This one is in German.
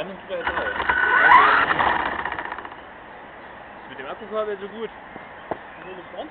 Rennen tut er jetzt auch. Mit dem Akkukabel so gut. Wo bin gespannt.